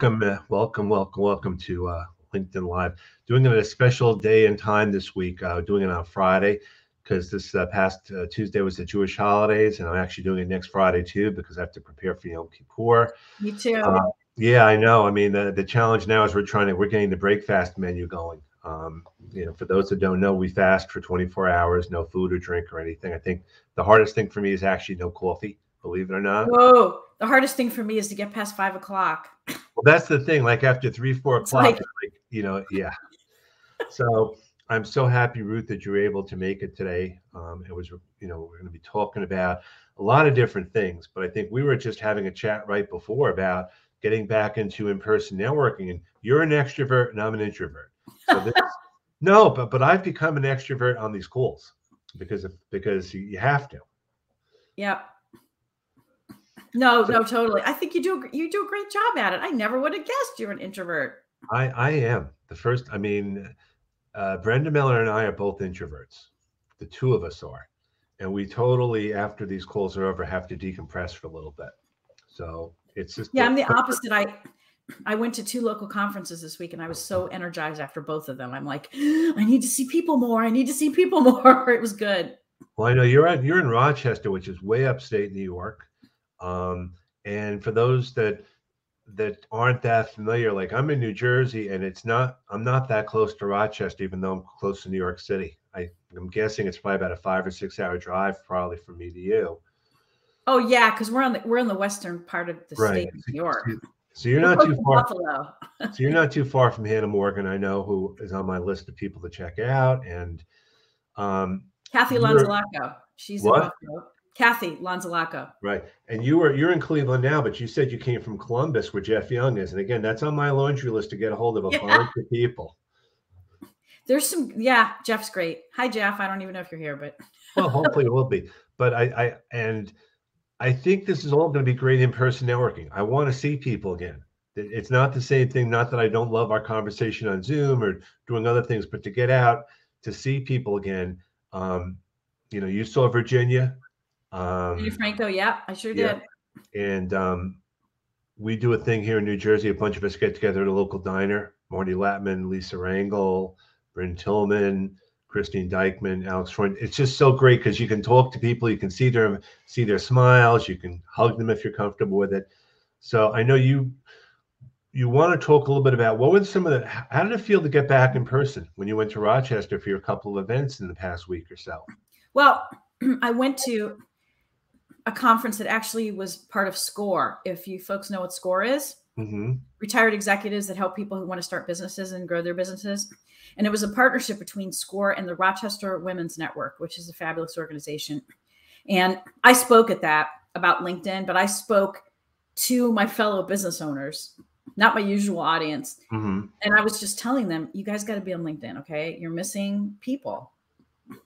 Welcome, uh, welcome, welcome, welcome to uh, LinkedIn Live. Doing it a special day and time this week. Uh, doing it on Friday because this uh, past uh, Tuesday was the Jewish holidays, and I'm actually doing it next Friday too because I have to prepare for Yom Kippur. Me too. Uh, yeah, I know. I mean, the, the challenge now is we're trying to we're getting the break fast menu going. Um, you know, for those that don't know, we fast for 24 hours, no food or drink or anything. I think the hardest thing for me is actually no coffee. Believe it or not. Whoa, the hardest thing for me is to get past five o'clock. Well, that's the thing. Like after three, four o'clock, like- like, you know, yeah. So I'm so happy, Ruth, that you were able to make it today. Um, it was, you know, we're going to be talking about a lot of different things, but I think we were just having a chat right before about getting back into in-person networking. And you're an extrovert, and I'm an introvert. So this, no, but but I've become an extrovert on these calls because of because you- have to. Yep. No, So- no, totally. I think you do. a- You do a great job at it. I never would have guessed you're an introvert. I I am the first. I mean, uh, Brenda Miller and I are both introverts. The two of us are, and we totally after these calls are over have to decompress for a little bit. So it's just Yeah, I'm the opposite. I I went to two local conferences this week, and I was so energized after both of them. I'm like, I need to see people more. I need to see people more. It was good. Well, I know you're at you're in Rochester, which is way upstate New York. Um, and for those that that aren't that familiar, like I'm in New Jersey, and it's not I'm not that close to Rochester, even though I'm close to New York City. I, I'm guessing it's probably about a five or six hour drive, probably from me to you. Oh yeah, because we're on the we're in the western part of the state of New York. So you're not too far. So you're not too far from Hannah Morgan. I know who is on my list of people to check out, and um, Kathy Lanzalaco. She's What? Kathy Lanzalaco. Right. And you were you're in Cleveland now, but you said you came from Columbus where Jeff Young is. And again, that's on my laundry list to get a hold of a Yeah. bunch of people. There's some, yeah, Jeff's great. Hi, Jeff. I don't even know if you're here, but Well, hopefully it will be. But I, I and I think this is all going to be great in-person networking. I want to see people again. It's not the same thing, not that I don't love our conversation on Zoom or doing other things, but to get out to see people again. Um, you know, you saw Virginia. Um, Jenny Franco, yeah, I sure yeah. did. and um, we do a thing here in New Jersey. A bunch of us get together at a local diner. Marty Latman, Lisa Rangel, Brynne Tillman, Christine Dykman, Alex Freund. It's just so great because you can talk to people, you can see their see their smiles, you can hug them if you're comfortable with it. So I know you you want to talk a little bit about what were some of the how did it feel to get back in person when you went to Rochester for your couple of events in the past week or so? Well, I went to a conference that actually was part of SCORE. If you folks know what SCORE is, hmm retired executives that help people who want to start businesses and grow their businesses. And it was a partnership between SCORE and the Rochester Women's Network, which is a fabulous organization. And I spoke at that about LinkedIn, but I spoke to my fellow business owners, not my usual audience. hmm And I was just telling them, you guys got to be on LinkedIn, okay? You're missing people.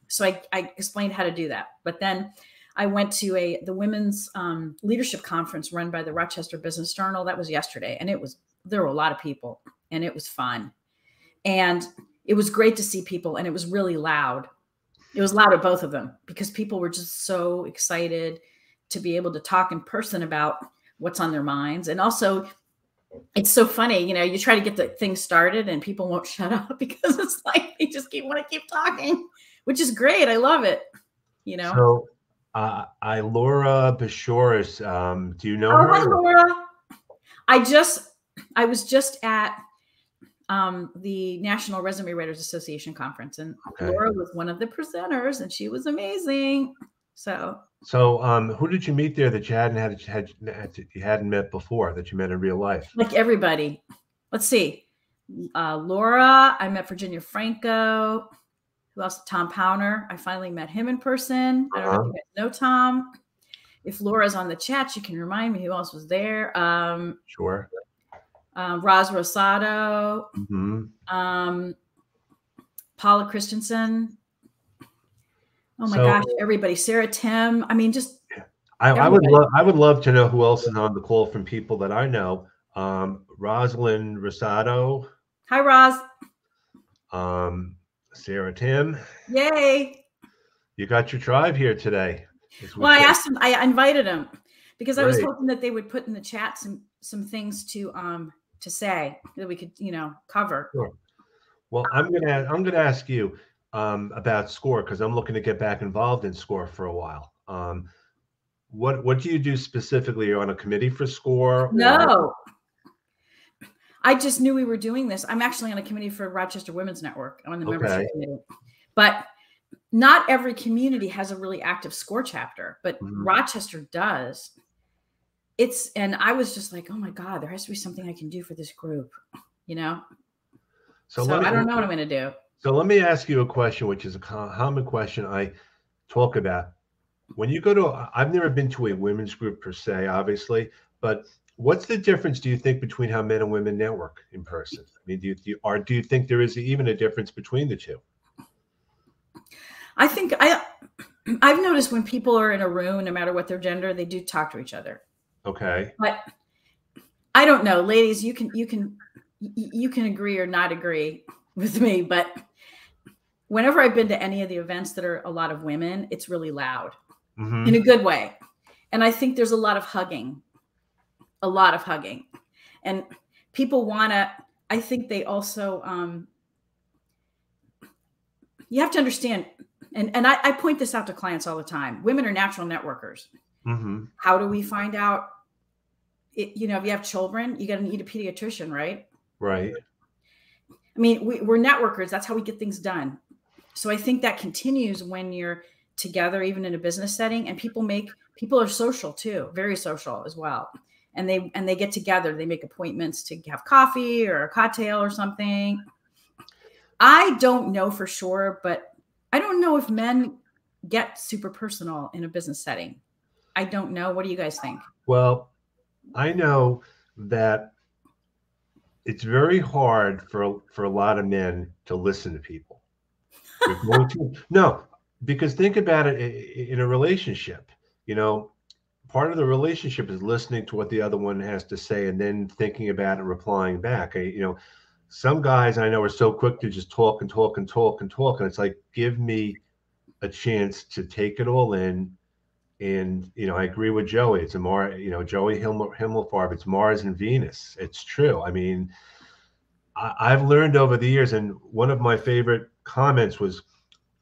So I, I explained how to do that. But then I went to a the women's um, leadership conference run by the Rochester Business Journal. That was yesterday, and it was there were a lot of people, and it was fun, and it was great to see people, and it was really loud. It was loud at both of them because people were just so excited to be able to talk in person about what's on their minds, and also it's so funny, you know, you try to get the thing started and people won't shut up because it's like they just keep want to keep talking, which is great. I love it. You know. So, uh, I Laura Bashoris, um, do you know oh, hi, her? Laura. I just I was just at um, the National Resume Writers Association conference, and Okay. Laura was one of the presenters, and she was amazing. So So, um, who did you meet there that you hadn't had, had you hadn't met before that you met in real life? like everybody. Let's see. Uh, Laura, I met Virginia Franco. Who else? Tom Powner. I finally met him in person. I don't know if you guys know Tom. If Laura's on the chat, she can remind me who else was there. Um, Sure. um, Roz Rosado, hmm um, Paula Christensen. Oh my So- gosh, everybody. Sarah Tim. I mean, just I, I would love I would love to know who else is on the call from people that I know. Um, Rosalind Rosado, hi, Roz. um, Sarah Tim. Yay. You got your tribe here today. Well, I asked him, I invited him because I was hoping that they would put in the chat some some things to um to say that we could you know cover. Sure. Well, I'm gonna I'm gonna ask you um, about SCORE because I'm looking to get back involved in SCORE for a while. Um, what what do you do specifically? You're on a committee for SCORE? or- No. I just knew we were doing this. I'm actually on a committee for Rochester Women's Network. I'm on the membership committee. But not every community has a really active score chapter, but Mhm. Rochester does. It's and I was just like, oh my God, there has to be something I can do for this group, you know? So, let me- I don't know what I'm gonna do. So let me ask you a question, which is a common question I talk about. When you go to, I've never been to a women's group per se, obviously, but what's the difference do you think between how men and women network in person? I mean, do you, do you or do you think there is even a difference between the two? I think I I've noticed when people are in a room, no matter what their gender, they do talk to each other. Okay. but I don't know, ladies. You can you can you can agree or not agree with me, but whenever I've been to any of the events that are a lot of women, it's really loud Mhm. in a good way, and I think there's a lot of hugging, a lot of hugging, and people want to. I think they also. um you have to understand, and, and I, I point this out to clients all the time. Women are natural networkers Mhm. how do we find out it, you know if you have children you got to need a pediatrician right Right. i mean we, we're networkers that's how we get things done so i think that continues when you're together even in a business setting and people make people are social too very social as well and they and they get together they make appointments to have coffee or a cocktail or something i don't know for sure but i don't know if men get super personal in a business setting i don't know what do you guys think Well, I know that it's very hard for for a lot of men to listen to people. To- no, because think about it in a relationship. You know, part of the relationship is listening to what the other one has to say and then thinking about it replying back. I, you know, some guys I know are so quick to just talk and talk and talk and talk, and it's like, give me a chance to take it all in and you know, I agree with Joey. It's a Mar, you know, Joey Himmel, Himmelfarb. It's Mars and Venus. It's true. I mean, I, I've learned over the years, and one of my favorite comments was,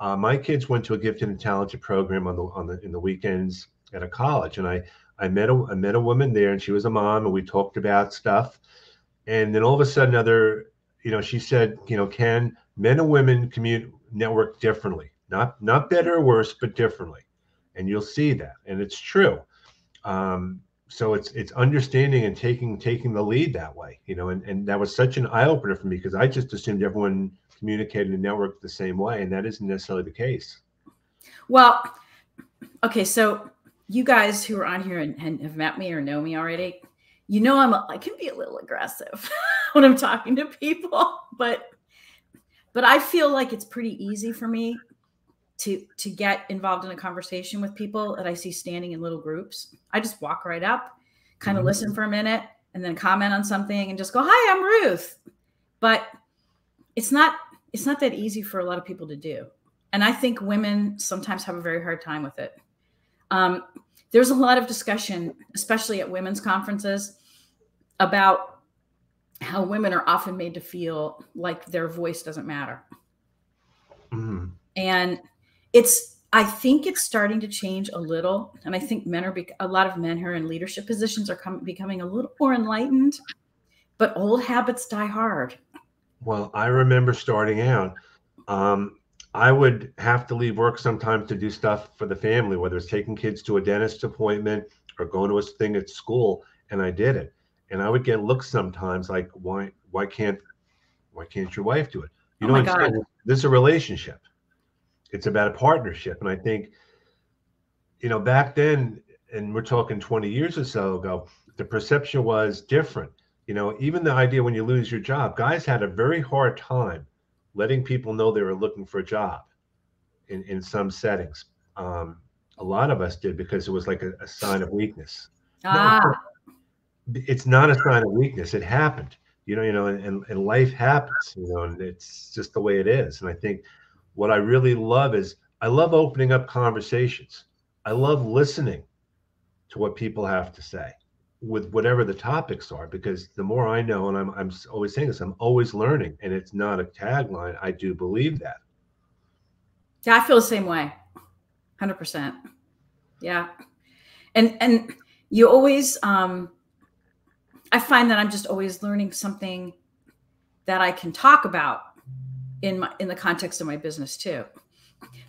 uh, my kids went to a gifted and talented program on the on the in the weekends at a college, and I I met a I met a woman there, and she was a mom, and we talked about stuff, and then all of a sudden, other, you know, she said, you know, can men and women commute network differently, not not better or worse, but differently. And you'll see that and it's true. Um, so it's it's understanding and taking taking the lead that way you know and, and that was such an eye-opener for me because i just assumed everyone communicated and networked the same way and that isn't necessarily the case. Well, okay, so you guys who are on here and, and have met me or know me already, you know I'm a, I can be a little aggressive when I'm talking to people, but but I feel like it's pretty easy for me to to get involved in a conversation with people that I see standing in little groups. I just walk right up, kind of Mhm. listen for a minute, and then comment on something and just go, "Hi, I'm Ruth." But it's not it's not that easy for a lot of people to do and I think women sometimes have a very hard time with it. Um, there's a lot of discussion, especially at women's conferences, about how women are often made to feel like their voice doesn't matter, Mhm. and it's. I think it's starting to change a little, and I think men are bec- a lot of men who are in leadership positions are com- becoming a little more enlightened. But old habits die hard. well i remember starting out um, i would have to leave work sometimes to do stuff for the family whether it's taking kids to a dentist appointment or going to a thing at school and i did it. And i would get looks sometimes like why why can't why can't your wife do it? You Oh understand this is a relationship. It's about a partnership. And i think you know back then and we're talking 20 years or so ago the perception was different. You know even the idea when you lose your job guys had a very hard time letting people know they were looking for a job in, in some settings. Um, a lot of us did because it was like a, a sign of weakness. Ah, it's not a sign of weakness. It happened you know you know and, and life happens you know and it's just the way it is. And i think what i really love is i love opening up conversations. I love listening to what people have to say with whatever the topics are because the more I know, and I'm I'm always saying this, I'm always learning, and it's not a tagline. I do believe that. Yeah, I feel the same way, hundred percent. Yeah, and and you always, um, I find that I'm just always learning something that I can talk about in my in the context of my business too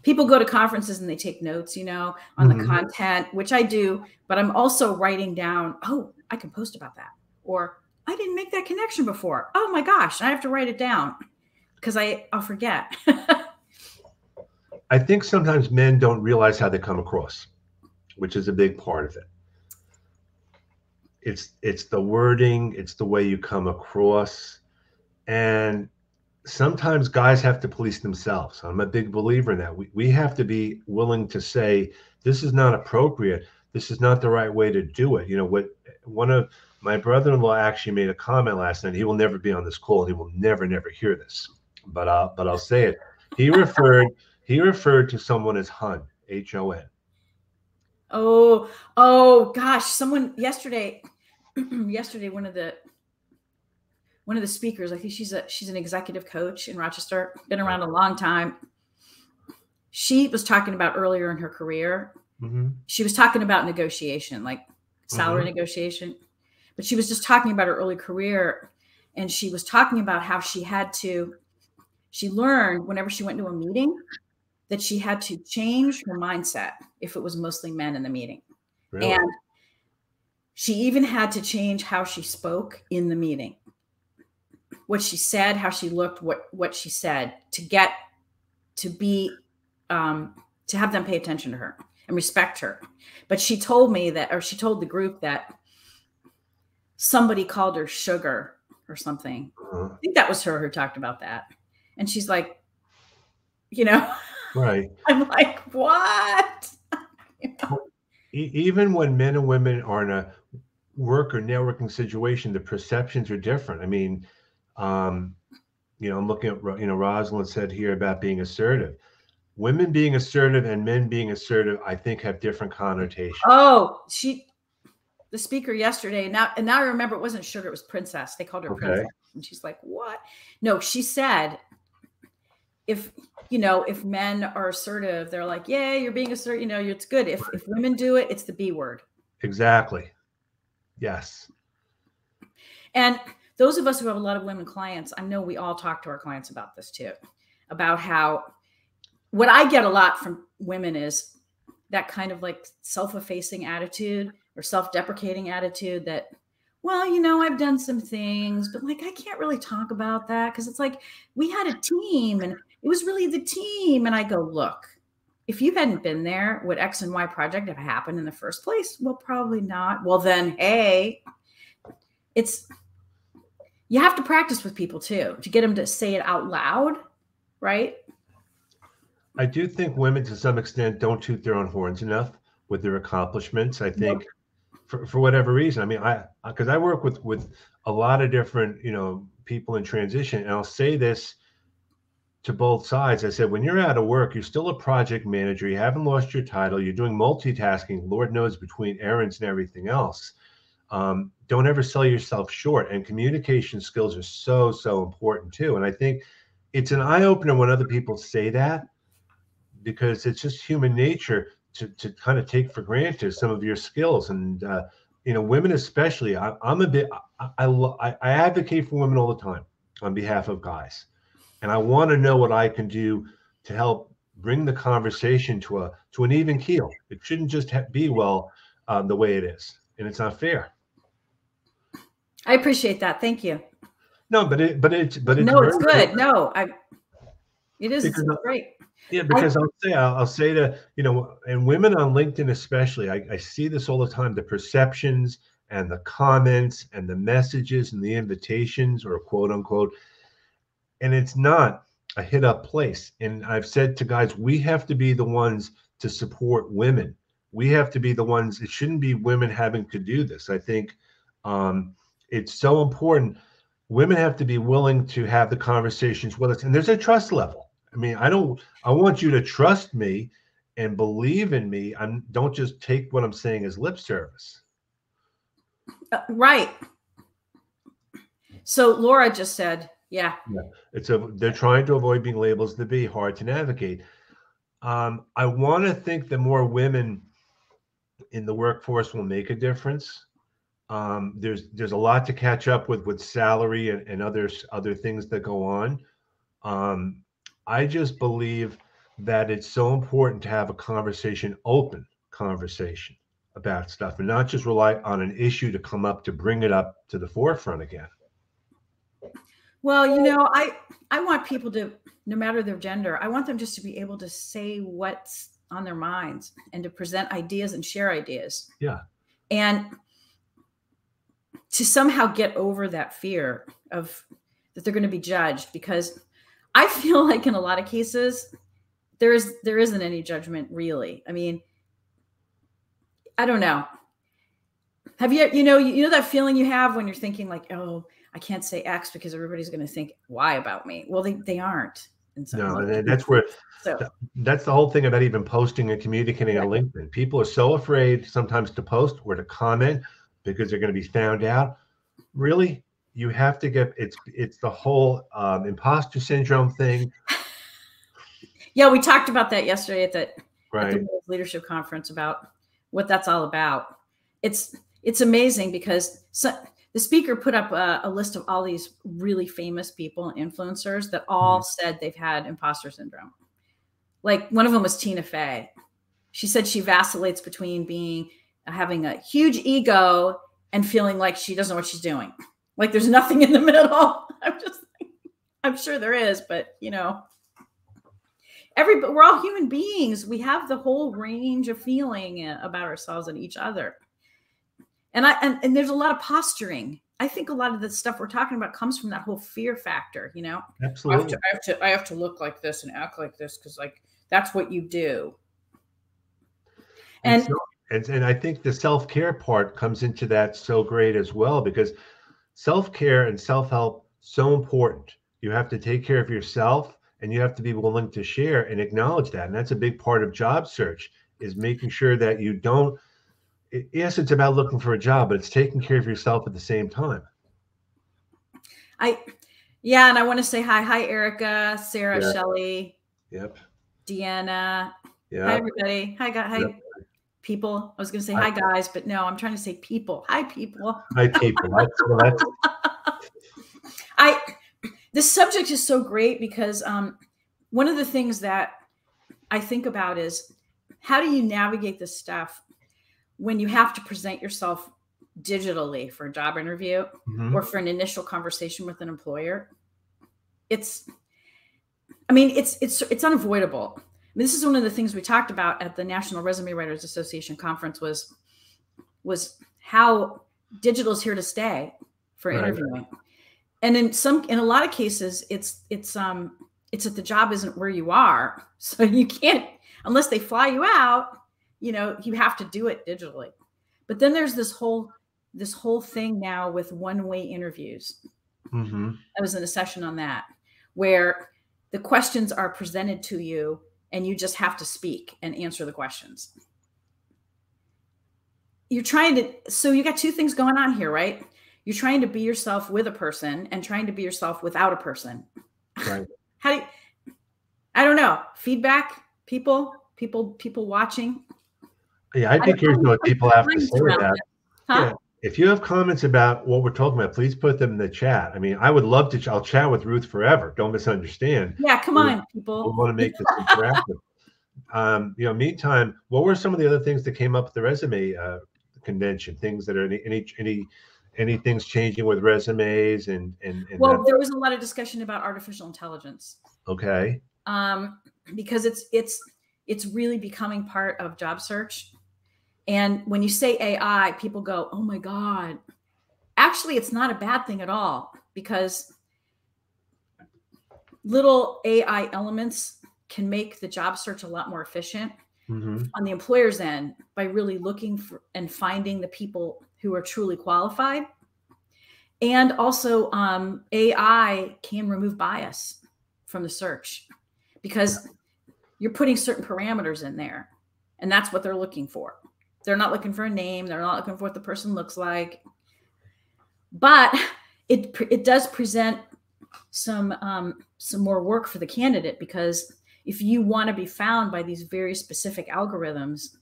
people go to conferences and they take notes, you know, on mm-hmm. the content, which I do, but I'm also writing down, oh, I can post about that. Or I didn't make that connection before. Oh my gosh, I have to write it down because I I'll forget. I think sometimes men don't realize how they come across, which is a big part of it. It's it's the wording, it's the way you come across. And sometimes guys have to police themselves. I'm a big believer in that. We, we have to be willing to say, this is not appropriate. This is not the right way to do it. You know, what one of my brother in law actually made a comment last night. He will never be on this call. He will never, never hear this. But I'll, but I'll say it. He referred, he referred to someone as Hun, H O N. Oh, oh gosh. Someone yesterday, yesterday, one of the one of the speakers. I think she's a she's an executive coach in Rochester, been around a long time. She was talking about earlier in her career. Mm-hmm. She was talking about negotiation, like salary mm-hmm. negotiation, but she was just talking about her early career, and she was talking about how she had to. She learned whenever she went to a meeting that she had to change her mindset if it was mostly men in the meeting, really? and she even had to change how she spoke in the meeting what she said, how she looked, what what she said to get to be um, to have them pay attention to her and respect her. But she told me that, or she told the group that somebody called her sugar or something. Uh-huh. I think that was her who talked about that. And she's like, you know, right. I'm like, what? you know? Even when men and women are in a work or networking situation, the perceptions are different. I mean, um, you know, I'm looking at, you know, Rosalind said here about being assertive. Women being assertive and men being assertive, I think, have different connotations. Oh, she, the speaker yesterday, now, and now I remember it wasn't sugar, it was princess. They called her okay. princess. And she's like, what? No, she said, if, you know, if men are assertive, they're like, yeah, you're being assertive, you know, it's good. If, if women do it, it's the B word. Exactly. Yes. And those of us who have a lot of women clients, I know we all talk to our clients about this too, about how what I get a lot from women is that kind of like self-effacing attitude or self-deprecating attitude that well you know i've done some things but like i can't really talk about that because it's like we had a team and it was really the team. And i go look if you hadn't been there would x and y project have happened in the first place? Well probably not. Well then hey it's you have to practice with people too to get them to say it out loud, right? I do think women to some extent don't toot their own horns enough with their accomplishments. I think nope. for, for whatever reason. I mean, I because I work with with a lot of different, you know, people in transition, and I'll say this to both sides. I said, when you're out of work, you're still a project manager. You haven't lost your title. You're doing multitasking, Lord knows, between errands and everything else. Um, don't ever sell yourself short. And communication skills are so, so important too. And I think it's an eye opener when other people say that because it's just human nature to, to kind of take for granted some of your skills. And, uh, you know, women especially, I, am a bit, I, I, I advocate for women all the time on behalf of guys. And I want to know what I can do to help bring the conversation to a to an even keel. It shouldn't just be well um, the way it is, and it's not fair. I appreciate that. Thank you. No, but it, but it, but it's no, it's good. No, I, it is great. Yeah, because I, will say, I'll, I'll, say to, you know, and women on LinkedIn, especially, I, I see this all the time, the perceptions and the comments and the messages and the invitations or quote unquote. And it's not a hit up place. And I've said to guys, we have to be the ones to support women. We have to be the ones, it shouldn't be women having to do this. I think, um, it's so important. Women have to be willing to have the conversations with us, and there's a trust level. I mean, I don't. I want you to trust me and believe in me. And don't just take what I'm saying as lip service. Uh, right. So Laura just said, yeah. yeah. It's a they're trying to avoid being labeled to be hard to navigate. Um, I want to think that more women in the workforce will make a difference. Um, there's there's a lot to catch up with with salary and, and others other things that go on. Um, I just believe that it's so important to have a conversation, open conversation about stuff, and not just rely on an issue to come up to bring it up to the forefront again. Well, you know, I I want people to, no matter their gender, I want them just to be able to say what's on their minds and to present ideas and share ideas. Yeah. And to somehow get over that fear of that they're going to be judged because I feel like in a lot of cases there is there isn't any judgment really. I mean, I don't know. Have you you know you know that feeling you have when you're thinking like, "Oh, I can't say X because everybody's going to think Y about me." Well, they they aren't. no, and that's where so. that's the whole thing about even posting and communicating yeah. on LinkedIn. People are so afraid sometimes to post or to comment because they're going to be found out. Really, you have to get it's it's the whole um, imposter syndrome thing. yeah, we talked about that yesterday at the, right. at the leadership conference about what that's all about. It's it's amazing because so, the speaker put up a, a, list of all these really famous people influencers that all mm-hmm. said they've had imposter syndrome. Like one of them was Tina Fey. She said she vacillates between being having a huge ego and feeling like she doesn't know what she's doing. Like there's nothing in the middle. I'm just, I'm sure there is, but you know, every, but we're all human beings. We have the whole range of feeling about ourselves and each other. And I, and, and there's a lot of posturing. I think a lot of the stuff we're talking about comes from that whole fear factor, you know? Absolutely. I have to, I have to, I have to look like this and act like this. Cause like, that's what you do. And, and so and, and I think the self care part comes into that so great as well because self care and self help so important. You have to take care of yourself and you have to be willing to share and acknowledge that. And that's a big part of job search is making sure that you don't. Yes, it's about looking for a job, but it's taking care of yourself at the same time. I, yeah, and I want to say hi, hi, Erica, Sarah, yeah. Shelley. Yep. Deanna. Yeah. Hi, everybody. Hi, guys. Hi. Yep people. I was going to say hi. hi. guys, but no, I'm trying to say people. Hi people. Hi people. That's, I this subject is so great because um, one of the things that I think about is how do you navigate this stuff when you have to present yourself digitally for a job interview mm-hmm. or for an initial conversation with an employer? It's I mean, it's it's it's unavoidable this is one of the things we talked about at the National Resume Writers Association conference was was how digital is here to stay for right. interviewing. And in some in a lot of cases it's it's um it's that the job isn't where you are. So you can't unless they fly you out, you know, you have to do it digitally. But then there's this whole this whole thing now with one-way interviews. Mm-hmm. I was in a session on that where the questions are presented to you and you just have to speak and answer the questions. You're trying to, so you got two things going on here, right? You're trying to be yourself with a person and trying to be yourself without a person. Right. How do you, I don't know, feedback, people, people, people watching. Yeah, I think here's what people have to say about huh? yeah if you have comments about what we're talking about, please put them in the chat. I mean, I would love to. I'll chat with Ruth forever. Don't misunderstand. Yeah, come on, people. We want to make this interactive. um, you know, meantime, what were some of the other things that came up at the resume uh, convention? Things that are any any any any things changing with resumes and and, and well, that? there was a lot of discussion about artificial intelligence. Okay. Um, because it's it's it's really becoming part of job search and when you say AI, people go, oh my God. Actually, it's not a bad thing at all because little AI elements can make the job search a lot more efficient mm-hmm. on the employer's end by really looking for and finding the people who are truly qualified. And also, um, AI can remove bias from the search because you're putting certain parameters in there, and that's what they're looking for. They're not looking for a name. They're not looking for what the person looks like. but it it does present some um, some more work for the candidate because if you want to be found by these very specific algorithms,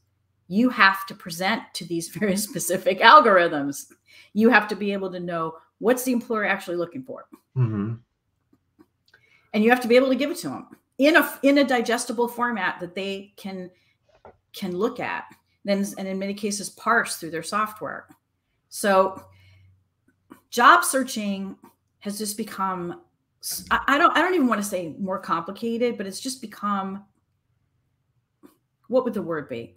you have to present to these very specific algorithms. You have to be able to know what's the employer actually looking for, Mm-hmm. and you have to be able to give it to them in a in a digestible format that they can can look at. And in many cases parse through their software. So job searching has just become I, I don't I don't even want to say more complicated, but it's just become what would the word be?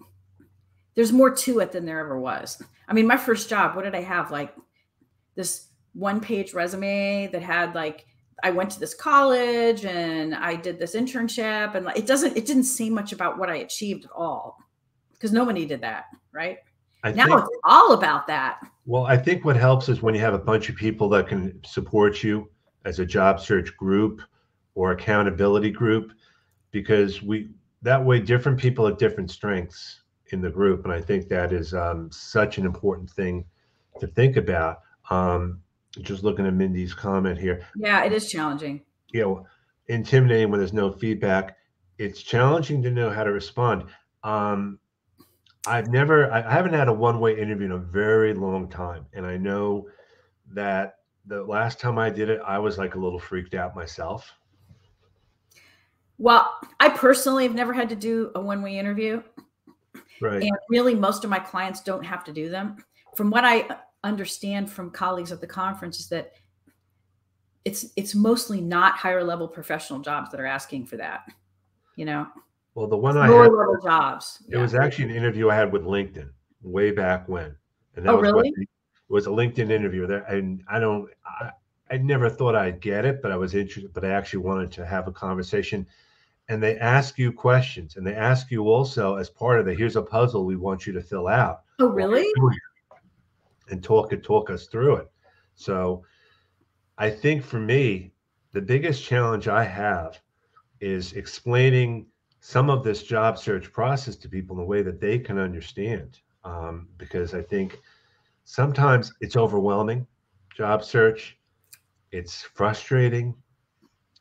There's more to it than there ever was. I mean, my first job, what did I have? Like this one page resume that had like I went to this college and I did this internship and like, it doesn't it didn't say much about what I achieved at all because nobody did that, right? I now think, it's all about that. well, I think what helps is when you have a bunch of people that can support you as a job search group or accountability group, because we that way different people have different strengths in the group, and I think that is um, such an important thing to think about. Um, just looking at Mindy's comment here, Yeah, it is challenging. you know, intimidating when there's no feedback. It's challenging to know how to respond. Um, I've never, I haven't had a one-way interview in a very long time, and I know that the last time I did it, I was like a little freaked out myself. Well, I personally have never had to do a one-way interview. Right. And really, most of my clients don't have to do them. From what I understand from colleagues at the conference, is that it's it's mostly not higher level professional jobs that are asking for that. You know, Well, the one I lower had, level jobs. it was actually an interview I had with LinkedIn way back when, and that Oh, was what really? the- it was a LinkedIn interview there, and I don't, I, I never thought I'd get it, but I was interested, but I actually wanted to have a conversation. And they ask you questions, and they ask you also as part of the here's a puzzle we want you to fill out. Oh, really? and talk and talk us through it. So I think for me, the biggest challenge I have is explaining some of this job search process to people in a way that they can understand. Um, because I think sometimes it's overwhelming, job search, it's frustrating,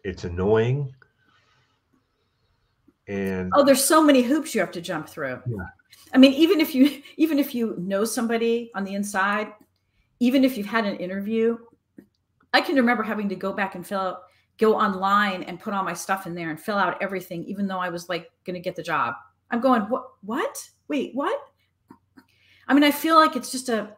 it's annoying. And Oh, there's so many hoops you have to jump through. Yeah. I mean, even if you even if you know somebody on the inside, even if you've had an interview, I can remember having to go back and fill out, go online and put all my stuff in there and fill out everything, even though I was like going to get the job. I'm going, what? What? Wait, what? I mean, I feel like it's just a,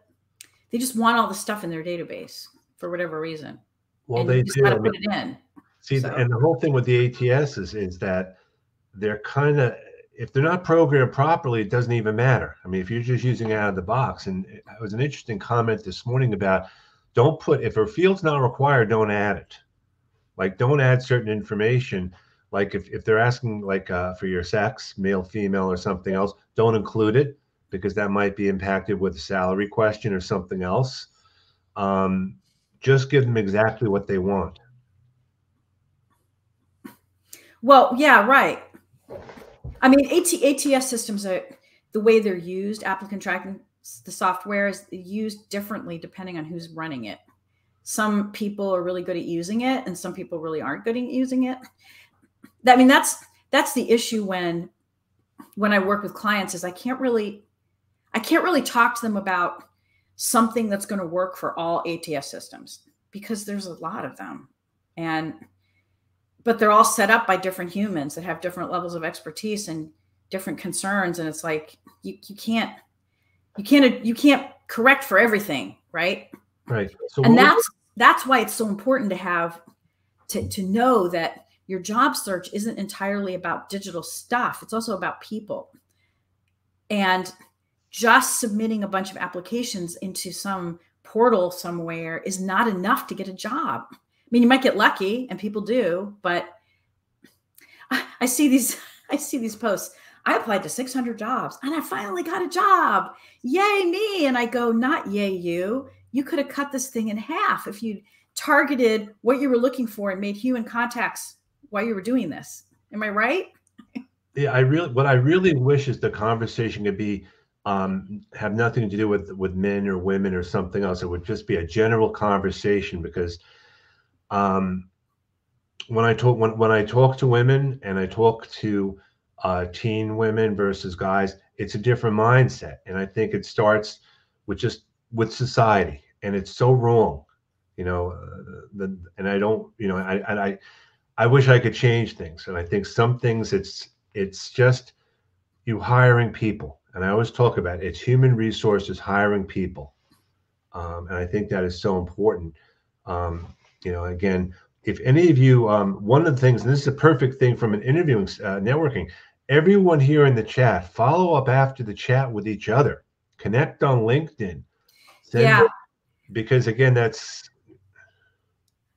they just want all the stuff in their database for whatever reason. well, and they do. put it in. See, So- and the whole thing with the ATS is, is that they're kind of, if they're not programmed properly, it doesn't even matter. I mean, if you're just using it out of the box, and it was an interesting comment this morning about don't put, if a field's not required, don't add it. Like, don't add certain information. Like, if, if they're asking, like, uh, for your sex, male, female, or something else, don't include it because that might be impacted with a salary question or something else. Um, just give them exactly what they want. Well, yeah, right. I mean, AT, ATS systems are the way they're used. Applicant tracking, the software is used differently depending on who's running it. Some people are really good at using it, and some people really aren't good at using it. I mean, that's that's the issue when when I work with clients is I can't really I can't really talk to them about something that's going to work for all ATS systems because there's a lot of them, and but they're all set up by different humans that have different levels of expertise and different concerns and it's like you, you can't you can't you can't correct for everything right Right. So and that's that's why it's so important to have to, to know that your job search isn't entirely about digital stuff. It's also about people. And just submitting a bunch of applications into some portal somewhere is not enough to get a job. I mean you might get lucky and people do but I, I see these i see these posts. I applied to 600 jobs and i finally got a job. Yay me. And i go not yay you you could have cut this thing in half if you targeted what you were looking for and made human contacts while you were doing this. Am I right? Yeah, I really what I really wish is the conversation could be um, have nothing to do with with men or women or something else. It would just be a general conversation because um, when I talk when when I talk to women and I talk to uh, teen women versus guys, it's a different mindset, and I think it starts with just with society, and it's so wrong, you know. Uh, the, and I don't, you know, I I I wish I could change things, and I think some things it's it's just you hiring people, and I always talk about it, it's human resources hiring people, um, and I think that is so important. Um, you know, again, if any of you, um, one of the things, and this is a perfect thing from an interviewing uh, networking, everyone here in the chat, follow up after the chat with each other, connect on LinkedIn. yeah. Because again, that's.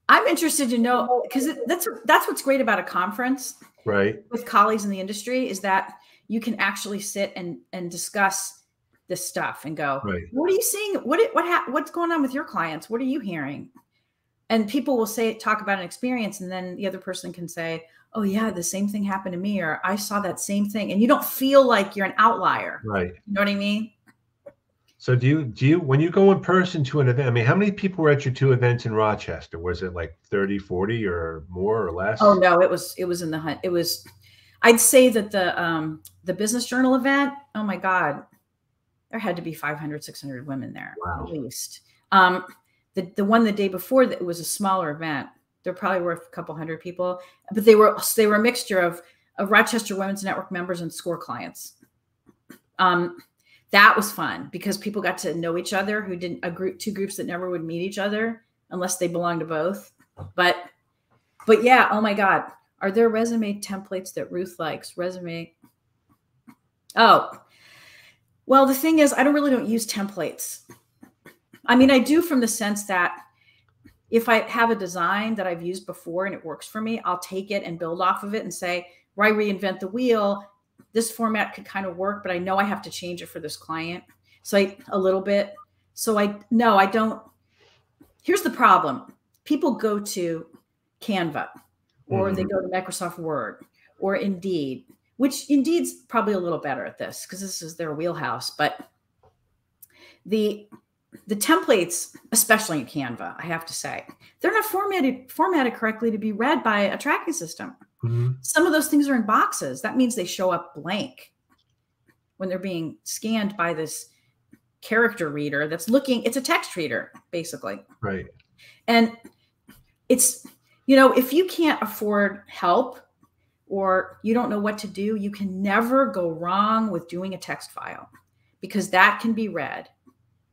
I'm interested to know because that's that's what's great about a conference, right? With colleagues in the industry is that you can actually sit and and discuss this stuff and go, right. what are you seeing? What what what's going on with your clients? What are you hearing? and people will say talk about an experience and then the other person can say oh yeah the same thing happened to me or i saw that same thing and you don't feel like you're an outlier right you know what i mean so do you do you when you go in person to an event i mean how many people were at your two events in rochester was it like 30 40 or more or less oh no it was it was in the hunt it was i'd say that the um the business journal event oh my god there had to be 500 600 women there wow. at least um the, the one the day before that was a smaller event. There probably were a couple hundred people, but they were they were a mixture of of Rochester Women's Network members and SCORE clients. Um, that was fun because people got to know each other who didn't a group two groups that never would meet each other unless they belonged to both. But but yeah, oh my God. Are there resume templates that Ruth likes? Resume. Oh, well, the thing is, I don't really don't use templates. I mean, I do from the sense that if I have a design that I've used before and it works for me, I'll take it and build off of it and say, why reinvent the wheel? This format could kind of work, but I know I have to change it for this client. So I a little bit. So I no, I don't. Here's the problem. People go to Canva or mm-hmm. they go to Microsoft Word or Indeed, which Indeed's probably a little better at this because this is their wheelhouse. But the the templates, especially in Canva, I have to say, they're not formatted formatted correctly to be read by a tracking system. Mm-hmm. Some of those things are in boxes. That means they show up blank when they're being scanned by this character reader that's looking, it's a text reader, basically. Right. And it's, you know, if you can't afford help or you don't know what to do, you can never go wrong with doing a text file because that can be read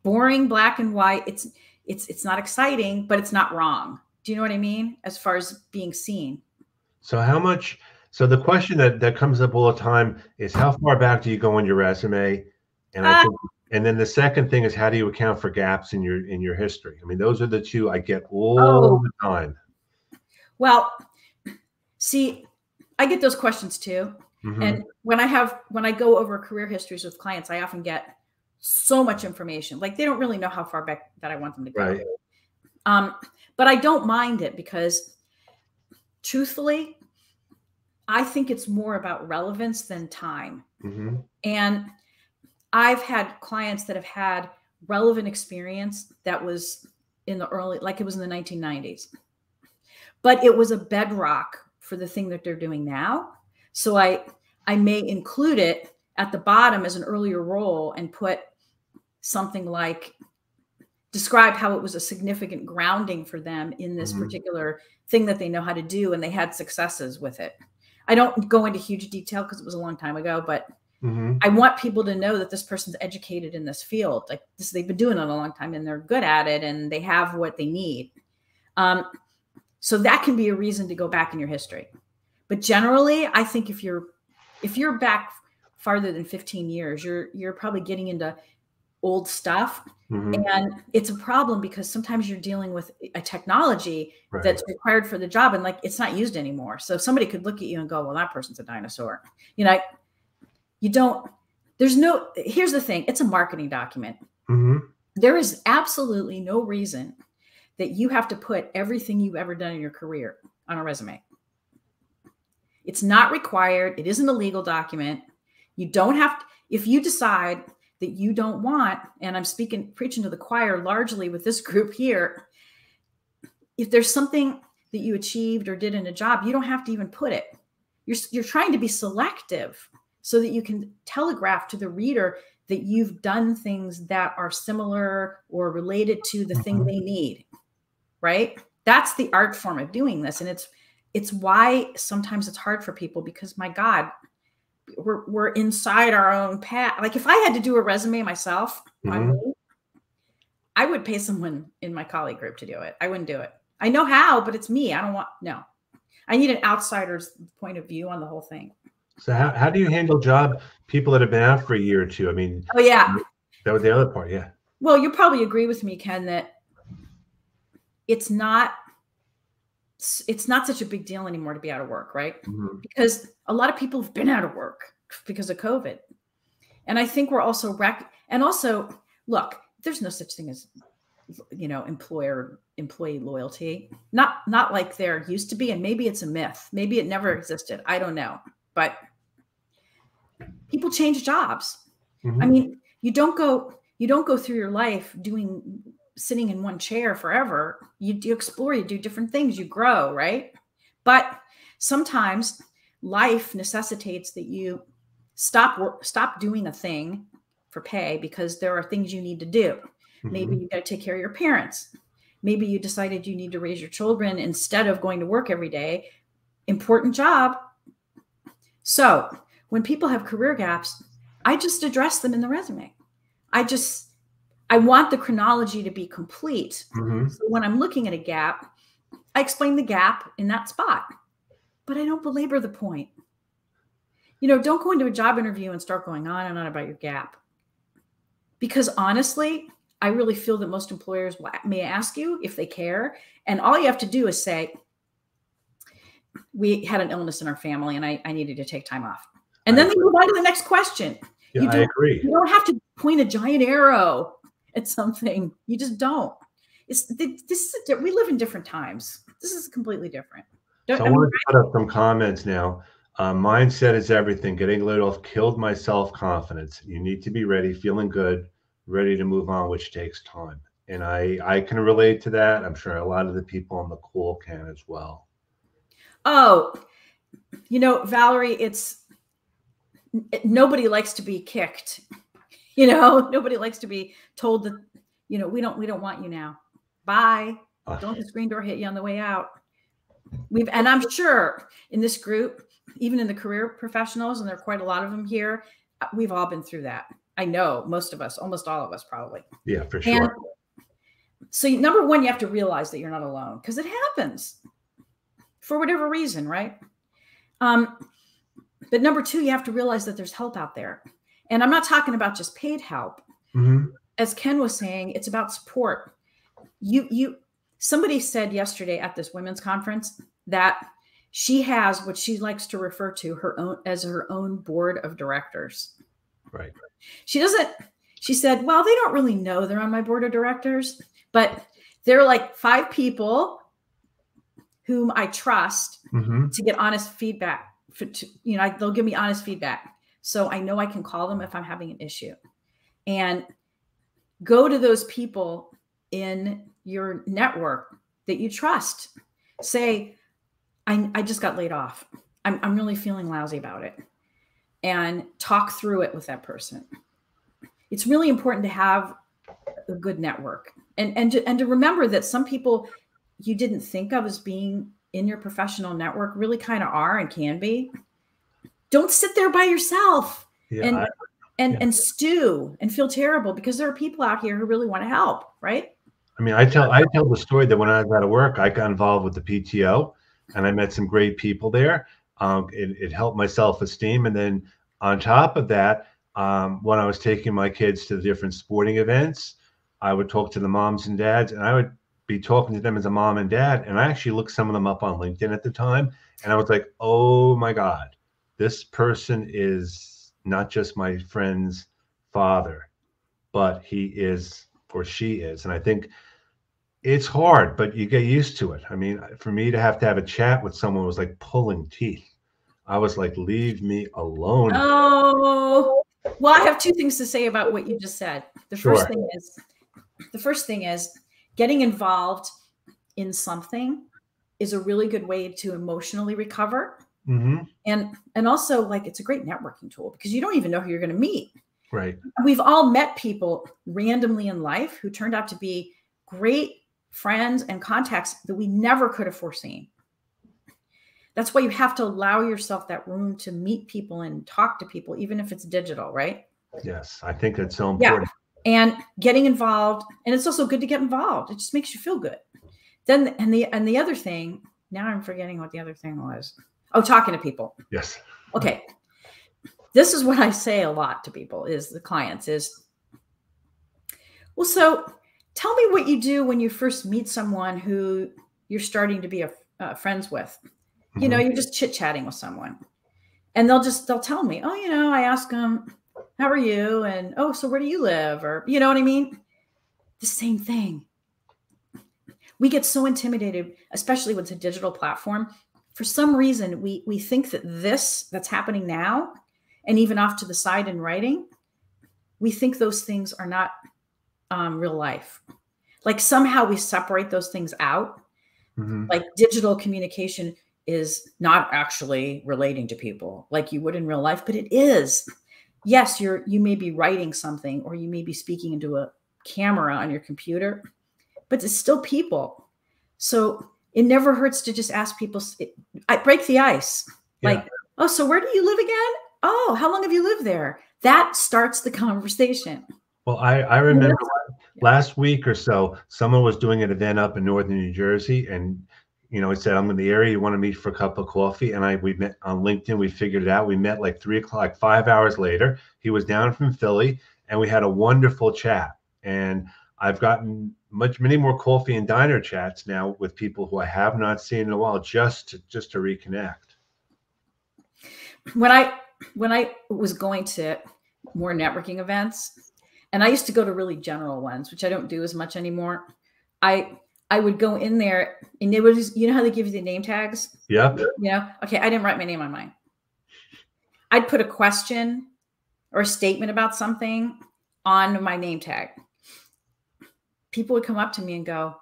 boring black and white it's it's it's not exciting but it's not wrong do you know what i mean as far as being seen so how much so the question that that comes up all the time is how far back do you go on your resume and i ah. think and then the second thing is how do you account for gaps in your in your history i mean those are the two i get all oh. the time well see i get those questions too mm-hmm. and when i have when i go over career histories with clients i often get so much information. Like they don't really know how far back that I want them to go. Right. Um, but I don't mind it because truthfully, I think it's more about relevance than time. Mm-hmm. And I've had clients that have had relevant experience that was in the early, like it was in the 1990s, but it was a bedrock for the thing that they're doing now. So I, I may include it at the bottom as an earlier role and put something like describe how it was a significant grounding for them in this mm-hmm. particular thing that they know how to do and they had successes with it. I don't go into huge detail because it was a long time ago, but mm-hmm. I want people to know that this person's educated in this field. Like this, they've been doing it a long time and they're good at it and they have what they need. Um, so that can be a reason to go back in your history. But generally, I think if you're if you're back farther than 15 years, you're you're probably getting into old stuff. Mm-hmm. And it's a problem because sometimes you're dealing with a technology right. that's required for the job and like it's not used anymore. So somebody could look at you and go, well, that person's a dinosaur. You know, you don't, there's no, here's the thing it's a marketing document. Mm-hmm. There is absolutely no reason that you have to put everything you've ever done in your career on a resume. It's not required, it isn't a legal document. You don't have to, if you decide that you don't want, and I'm speaking, preaching to the choir largely with this group here. If there's something that you achieved or did in a job, you don't have to even put it. You're, you're trying to be selective so that you can telegraph to the reader that you've done things that are similar or related to the mm-hmm. thing they need. Right? That's the art form of doing this. And it's it's why sometimes it's hard for people because my God, we're we're inside our own path. Like if I had to do a resume myself, mm-hmm. I would pay someone in my colleague group to do it. I wouldn't do it. I know how, but it's me. I don't want no. I need an outsider's point of view on the whole thing. So how, how do you handle job people that have been out for a year or two? I mean, oh yeah, that was the other part. Yeah. Well, you probably agree with me, Ken, that it's not it's not such a big deal anymore to be out of work, right? Mm-hmm. Because a lot of people have been out of work because of COVID. And I think we're also rec- and also look, there's no such thing as you know employer employee loyalty. Not not like there used to be and maybe it's a myth. Maybe it never existed. I don't know. But people change jobs. Mm-hmm. I mean, you don't go you don't go through your life doing sitting in one chair forever. You, you explore, you do different things, you grow, right? But sometimes life necessitates that you stop work, stop doing a thing for pay because there are things you need to do. Mm-hmm. Maybe you got to take care of your parents. Maybe you decided you need to raise your children instead of going to work every day. Important job. So when people have career gaps, I just address them in the resume. I just I want the chronology to be complete. Mm-hmm. So when I'm looking at a gap, I explain the gap in that spot, but I don't belabor the point. You know, don't go into a job interview and start going on and on about your gap. Because honestly, I really feel that most employers may ask you if they care. And all you have to do is say, We had an illness in our family and I, I needed to take time off. And I then agree. they move on to the next question. Yeah, you I agree. You don't have to point a giant arrow at something. You just don't. It's this is a, we live in different times. This is completely different. Don't, so I, want to put up some comments now. Uh, mindset is everything. Getting laid off killed my self confidence. You need to be ready, feeling good, ready to move on, which takes time. And I I can relate to that. I'm sure a lot of the people on the call can as well. Oh, you know, Valerie, it's nobody likes to be kicked you know nobody likes to be told that you know we don't we don't want you now. Bye. Don't the screen door hit you on the way out. We've and i'm sure in this group even in the career professionals and there are quite a lot of them here uh, we've all been through that. I know most of us almost all of us probably. Yeah for sure. and so number one you have to realize that you're not alone because it happens for whatever reason right? Um but number two you have to realize that there's help out there and I'm not talking about just paid help. Mm-hmm. As Ken was saying, it's about support. You you somebody said yesterday at this women's conference that she has what she likes to refer to her own as her own board of directors. Right. She doesn't she said, "Well, they don't really know they're on my board of directors, but they're like five people whom I trust mm-hmm. to get honest feedback. For, to, you know, they'll give me honest feedback. So I know I can call them if I'm having an issue. And go to those people in your network that you trust. Say, I, I just got laid off. I'm, I'm really feeling lousy about it. And talk through it with that person. It's really important to have a good network and, and, to, and to remember that some people you didn't think of as being in your professional network really kind of are and can be don't sit there by yourself yeah, and I, and yeah. and stew and feel terrible because there are people out here who really want to help, right? I mean, I tell I tell the story that when I was out of work, I got involved with the PTO, and I met some great people there. Um, it, it helped my self esteem, and then on top of that, um, when I was taking my kids to the different sporting events, I would talk to the moms and dads, and I would be talking to them as a mom and dad. And I actually looked some of them up on LinkedIn at the time, and I was like, "Oh my god, this person is not just my friend's father, but he is or she is. And I think it's hard, but you get used to it. I mean, for me to have to have a chat with someone was like pulling teeth. I was like, leave me alone. Oh, Well, I have two things to say about what you just said. The Sure. first thing is the first thing is getting involved in something is a really good way to emotionally recover. Hmm And and also like it's a great networking tool because you don't even know who you're going to meet. Right. We've all met people randomly in life who turned out to be great friends and contacts that we never could have foreseen. That's why you have to allow yourself that room to meet people and talk to people, even if it's digital, right? Yes. I think that's so important. Yeah. important. and getting involved and it's also good to get involved it just makes you feel good then and the and the other thing now i'm forgetting what the other thing was oh talking to people. Yes. okay. This is what i say a lot to people is the clients is well so tell me what you do when you first meet someone who you're starting to be a, uh, friends with. You know Mhm. you're just chit chatting with someone. And they'll just they'll tell me oh you know i ask them how are you? And oh so where do you live? Or you know what i mean? The same thing. We get so intimidated especially with a digital platform for some reason we we think that this that's happening now and even off to the side in writing we think those things are not um, real life. Like somehow we separate those things out. Mhm. like digital communication is not actually relating to people like you would in real life but it is. Yes you're you may be writing something or you may be speaking into a camera on your computer but it's still people. So it never hurts to just ask people it, I break the ice Yeah. like oh so where do you live again oh how long have you lived there that starts the conversation Well, I, I remember last week or so, someone was doing an event up in northern New Jersey, and you know, he said, "I'm in the area. You want to meet for a cup of coffee?" And I we met on LinkedIn. We figured it out. We met like three o'clock. Five hours later, he was down from Philly, and we had a wonderful chat. And I've gotten much many more coffee and diner chats now with people who I have not seen in a while, just to, just to reconnect. when I when I was going to more networking events, and I used to go to really general ones, which I don't do as much anymore. I I would go in there and it was you know how they give you the name tags? Yep. You know, okay, I didn't write my name on mine. I'd put a question or a statement about something on my name tag. People would come up to me and go,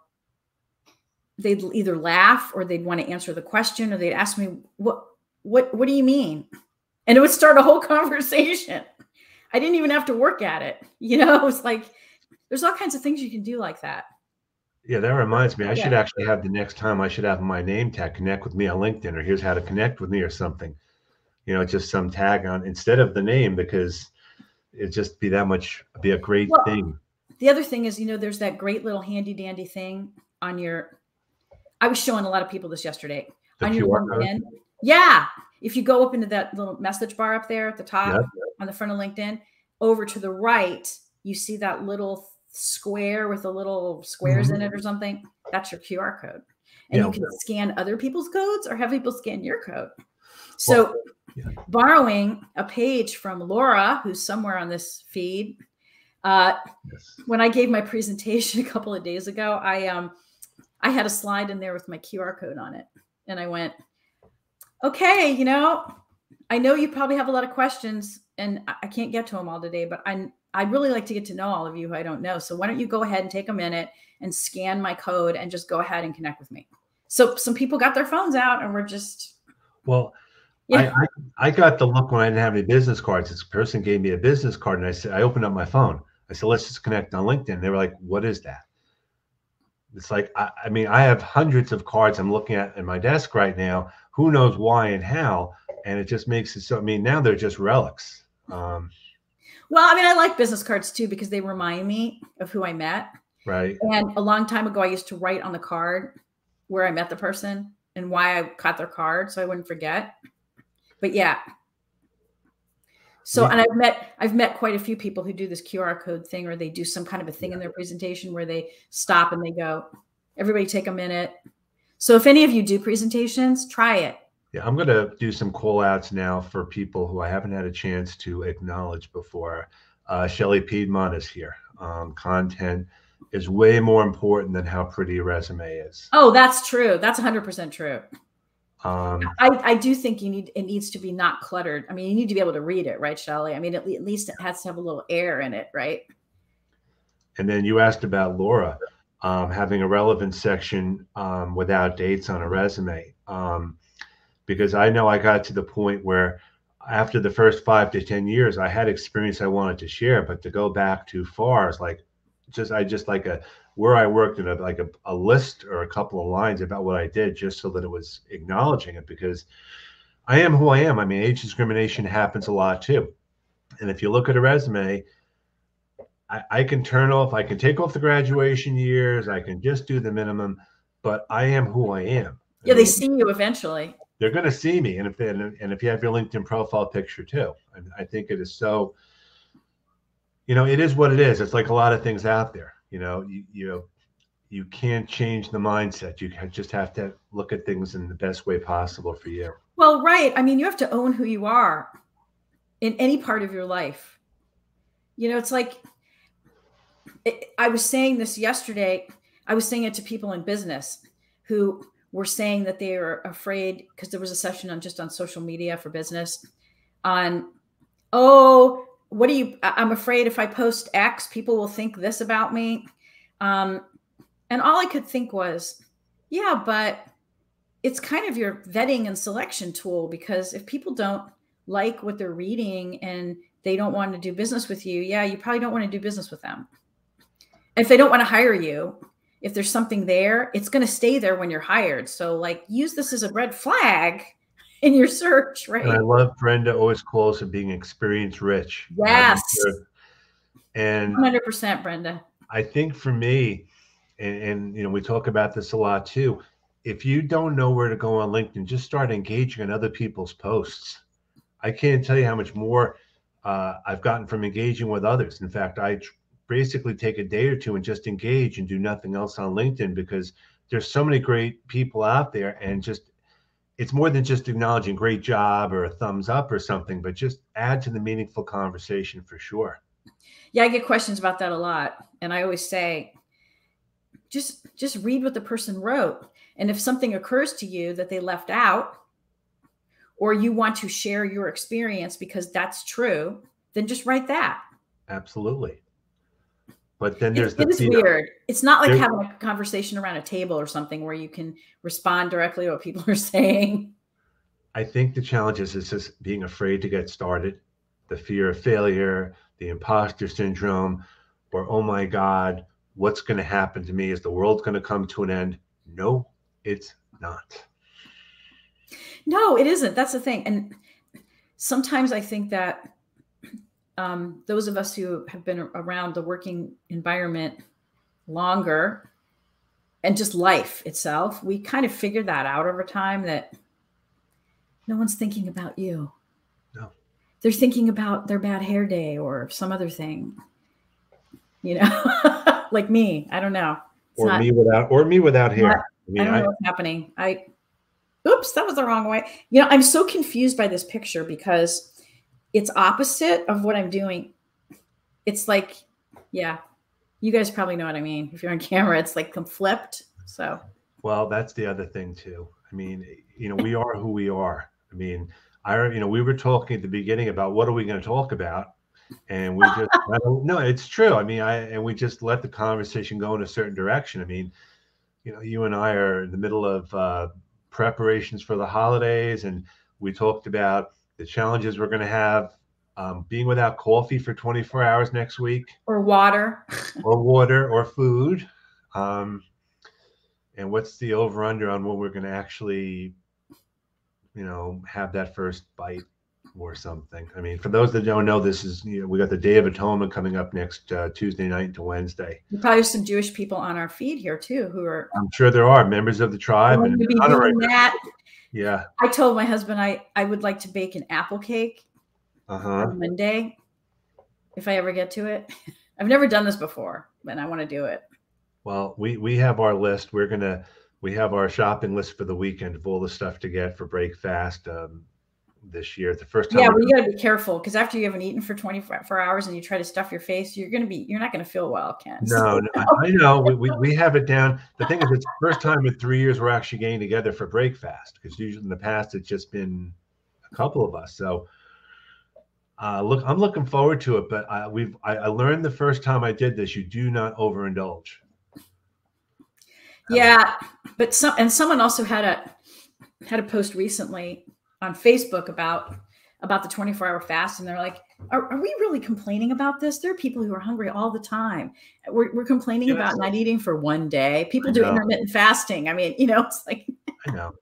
they'd either laugh or they'd want to answer the question or they'd ask me, what what what do you mean? And it would start a whole conversation. I didn't even have to work at it. You know, it was like there's all kinds of things you can do like that. Yeah, that reminds me. I Yeah. should actually have the next time I should have my name tag connect with me on LinkedIn or here's how to connect with me or something. You know, just some tag on instead of the name because it'd just be that much be a great Well, thing. The other thing is, you know, there's that great little handy dandy thing on your. I was showing a lot of people this yesterday The on your LinkedIn. Yeah, if you go up into that little message bar up there at the top Yep. on the front of LinkedIn, over to the right, you see that little square with the little squares in it or something. That's your QR code, and Yeah. you can scan other people's codes or have people scan your code. So, yeah. borrowing a page from Laura, who's somewhere on this feed, uh, Yes. when I gave my presentation a couple of days ago, I um I had a slide in there with my QR code on it. And I went, okay, you know, I know you probably have a lot of questions and I can't get to them all today, but I I'd really like to get to know all of you who I don't know. So why don't you go ahead and take a minute and scan my code and just go ahead and connect with me. So some people got their phones out and we're just Well, Yeah. I, I I got the look when I didn't have any business cards. This person gave me a business card and I said I opened up my phone. I said, let's just connect on LinkedIn. They were like, what is that? It's like I, I mean, I have hundreds of cards I'm looking at in my desk right now. Who knows why and how? And it just makes it so. I mean, now they're just relics. Um, well, I mean, I like business cards too because they remind me of who I met. right? And a long time ago, I used to write on the card where I met the person and why I caught their card so I wouldn't forget. But yeah. So, and I've met I've met quite a few people who do this QR code thing, or they do some kind of a thing in their presentation where they stop and they go, "Everybody, take a minute." So, if any of you do presentations, try it. Yeah, I'm going to do some call outs now for people who I haven't had a chance to acknowledge before. Uh, Shelly Piedmont is here. Um, content is way more important than how pretty your resume is. Oh, that's true. That's 100% true. Um, I, I do think you need it needs to be not cluttered. I mean, you need to be able to read it, right, Shelly? I mean, at, le- at least it has to have a little air in it, right? and then you asked about Laura um, having a relevant section um, without dates on a resume. Um, because I know I got to the point where after the first five to 10 years, I had experience I wanted to share, but to go back too far is like just, I just like a, where I worked in a, like a, a list or a couple of lines about what I did just so that it was acknowledging it because I am who I am. I mean, age discrimination happens a lot too. And if you look at a resume, I, I can turn off, I can take off the graduation years, I can just do the minimum, but I am who I am. I Yeah, they see you eventually. they're going to see me, and if they and if you have your LinkedIn profile picture too, I, I think it is so. You know, it is what it is. It's like a lot of things out there. You know, you you you can't change the mindset. You just have to look at things in the best way possible for you. Well, right. I mean, you have to own who you are in any part of your life. You know, it's like it, I was saying this yesterday. I was saying it to people in business who were saying that they are afraid because there was a session on just on social media for business on, oh, what do you, I'm afraid if I post X, people will think this about me. Um, and all I could think was, yeah, but it's kind of your vetting and selection tool because if people don't like what they're reading and they don't want to do business with you, yeah, you probably don't want to do business with them. If they don't want to hire you, if there's something there, it's going to stay there when you're hired. So, like, use this as a red flag in your search, right? And I love Brenda always calls it being experience rich. Yes. And 100%, Brenda. I think for me, and, and you know, we talk about this a lot too. If you don't know where to go on LinkedIn, just start engaging in other people's posts. I can't tell you how much more uh, I've gotten from engaging with others. In fact, I tr- basically take a day or two and just engage and do nothing else on LinkedIn because there's so many great people out there, and just it's more than just acknowledging great job or a thumbs up or something, but just add to the meaningful conversation for sure. Yeah, I get questions about that a lot. And I always say, just just read what the person wrote. And if something occurs to you that they left out, or you want to share your experience because that's true, then just write that. Absolutely. But then It- there's the it is fear. weird. It's not like having a conversation around a table or something where you can respond directly to what people are saying. I think the challenge is, is just being afraid to get started, the fear of failure, the imposter syndrome, or oh my God, what's going to happen to me? Is the world going to come to an end? No, it's not. No, it isn't. That's the thing. And sometimes I think that um, those of us who have been around the working environment longer and just life itself, we kind of figured that out over time that no one's thinking about you. No. They're thinking about their bad hair day or some other thing. You know, like me. I don't know. It's Or not- me without, or me without hair. I I mean, don't I, know what's happening. I, oops, that was the wrong way. You know, I'm so confused by this picture because it's opposite of what I'm doing. It's like, yeah, you guys probably know what I mean. If you're on camera, it's like flipped. So well, that's the other thing too. I mean, you know, we are who we are. I mean, I, you know, we were talking at the beginning about what are we going to talk about, and we just no, it's true. I mean, I and we just let the conversation go in a certain direction. I mean, you know, you and I are in the middle of uh, preparations for the holidays, and we talked about the challenges we're going to have um, being without coffee for 24 hours next week, or water. or water, or food. Um, and what's the over under on when we're going to actually, you know, have that first bite or something? I mean, for those that don't know, this is you know, we got the Day of Atonement coming up next uh, Tuesday night into Wednesday. We probably some Jewish people on our feed here too who are I'm sure there are members of the tribe and be honorary doing that. Yeah. I told my husband I I would like to bake an apple cake Uh huh. on Monday if I ever get to it. I've never done this before, and I want to do it. Well, we we have our list. We're gonna we have our shopping list for the weekend of all the stuff to get for break fast. Um, this year. It's The first time. Yeah, well, you got to be careful because after you haven't eaten for 24 hours and you try to stuff your face, you're going to be, you're not going to feel well, Ken. No, no I know. We, we, we, have it down. The thing is, it's the first time in three years we're actually getting together for breakfast because usually in the past it's just been a couple of us. So, uh, look, I'm looking forward to it. But I, we've I, I learned the first time I did this, you do not overindulge. Yeah, but some and someone also had a had a post recently on Facebook about about the 24 hour fast and they're like are, are, we really complaining about this? There are people who are hungry all the time. We're, we're complaining yes. about not eating for one day. People do intermittent fasting. I mean you know it's like i know.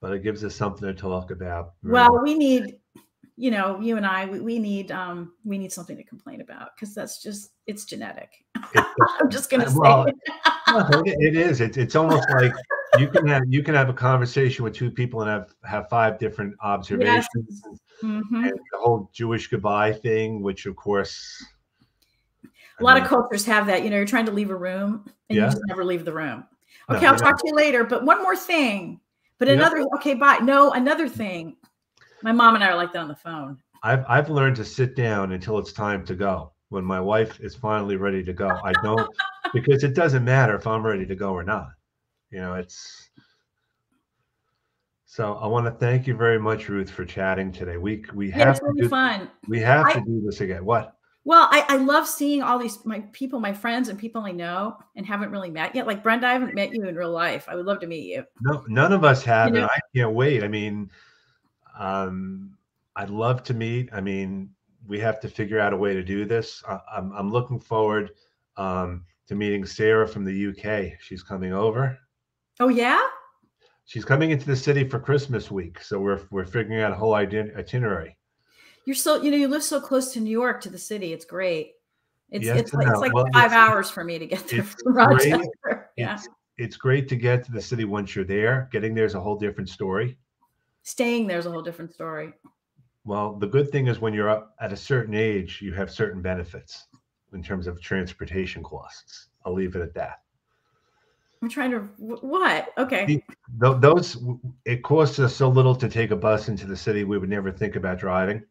But it gives us something to talk about well we need you know you and i we, we need um we need something to complain about because that's just it's genetic. I'm just gonna well, say it. it is. It's, it's almost like you can have you can have a conversation with two people and have have five different observations yes. mm-hmm. and the whole jewish goodbye thing which of course a lot mean, of cultures have that you know you're trying to leave a room and yeah. you just never leave the room. Okay no, i'll talk to you later but one more thing but another okay bye. No another thing. My mom and i are like that on the phone. I've i've learned to sit down until it's time to go. When my wife is finally ready to go i don't because it doesn't matter if i'm ready to go or not you know, it's so I want to thank you very much, Ruth, for chatting today. We we yeah, have really to do, fun. We have I, to do this again. What? Well, I, I love seeing all these my people, my friends, and people I know and haven't really met yet. Like Brenda, I haven't met you in real life. I would love to meet you. No, none of us have, you know? and I can't wait. I mean, um, I'd love to meet. I mean, we have to figure out a way to do this. I, I'm I'm looking forward um, to meeting Sarah from the UK. She's coming over. Oh yeah. She's coming into the city for Christmas week, so we're we're figuring out a whole itinerary. You're so you know you live so close to New York to the city. It's great. It's yes, it's like, it's like well, five it's, hours for me to get there from Rochester. Great. Yeah. It's, it's great to get to the city once you're there. Getting there is a whole different story. Staying there's a whole different story. Well, the good thing is when you're up at a certain age, you have certain benefits in terms of transportation costs. I'll leave it at that. I'm trying to what? Okay. Those it costs us so little to take a bus into the city. We would never think about driving.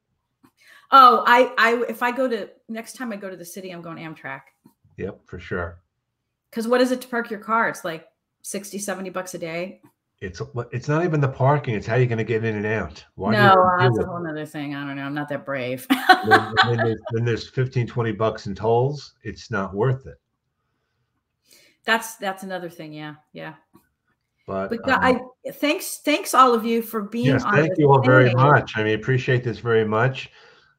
Oh, I I if I go to next time I go to the city, I'm going Amtrak. Yep, for sure. Because what is it to park your car? It's like 60, 70 bucks a day. It's it's not even the parking; it's how you're going to get in and out. Why no, that's a whole other thing. I don't know. I'm not that brave. then, then, there's, then there's 15, 20 bucks in tolls. It's not worth it that's that's another thing. Yeah, yeah. But, but um, I thanks thanks all of you for being. Yes, thank you all day. very much. I mean, appreciate this very much.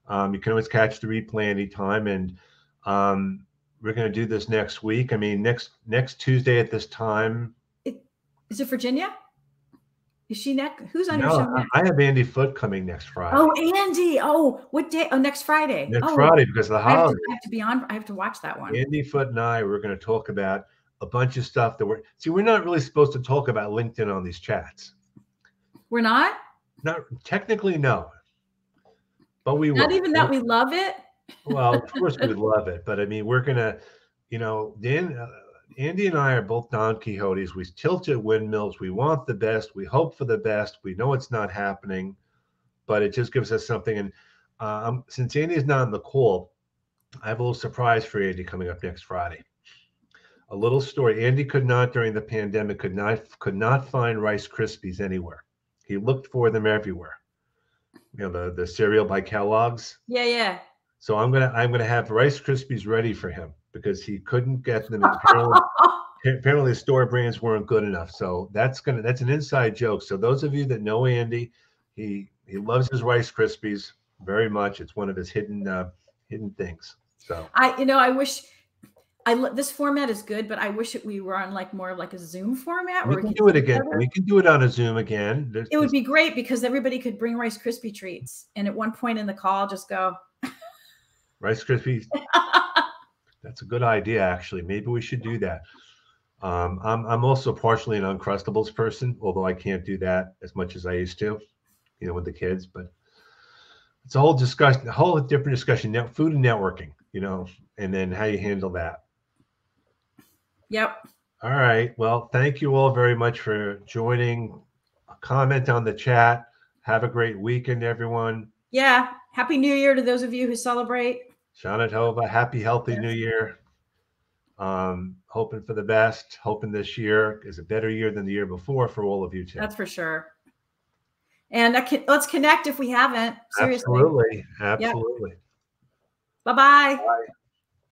Um, you can always catch the replay anytime, and um, we're going to do this next week. I mean, next next Tuesday at this time. It, is it Virginia? Is she next? Who's on no, your show next? I have Andy Foote coming next Friday. Oh, Andy. Oh, what day? Oh, next Friday. Next oh, Friday because of the holiday. I have, to, I have to be on. I have to watch that one. Andy Foote and I we're going to talk about a bunch of stuff that we're see we're not really supposed to talk about linkedin on these chats. We're not? Not technically no. But we not will. even that we love it? Well of course we love it but i mean we're gonna you know dan uh, andy and i are both don quixotes. We tilt at windmills. We want the best. We hope for the best. We know it's not happening but it just gives us something. And um, since andy is not on the call i have a little surprise for andy coming up next friday a little story. Andy could not during the pandemic could not could not find Rice Krispies anywhere. He looked for them everywhere. You know the the cereal by Kellogg's. Yeah, yeah. So I'm gonna I'm gonna have Rice Krispies ready for him because he couldn't get them. Apparently, apparently the store brands weren't good enough. So that's gonna that's an inside joke. So those of you that know Andy, he he loves his Rice Krispies very much. It's one of his hidden uh, hidden things. So I you know I wish I this format is good, but I wish it, we were on like more of like a Zoom format. We can do it again. Together. We can do it on a Zoom again. There's, it would be great because everybody could bring Rice Krispie treats, and at one point in the call, just go Rice Krispies. That's a good idea, actually. Maybe we should do that. Um, I'm I'm also partially an Uncrustables person, although I can't do that as much as I used to, you know, with the kids. But it's a whole discussion, a whole different discussion. Now, food and networking, you know, and then how you handle that. Yep. All right. Well, thank you all very much for joining. Comment on the chat. Have a great weekend, everyone. Yeah. Happy New Year to those of you who celebrate. Shana Tova, happy, healthy Yes. new year. Um, hoping for the best, hoping this year is a better year than the year before for all of you too. That's for sure. And I can, let's connect if we haven't. Seriously. Absolutely. Absolutely. Bye bye. Bye.